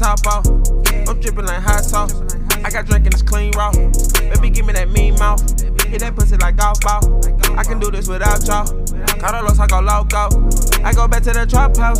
top off. I'm dripping like hot sauce. I got drinking this clean raw. Baby, give me that mean mouth. Hit that pussy like golf ball. I can do this without y'all. Got a Carlos, I go loco. I go back to the trap house.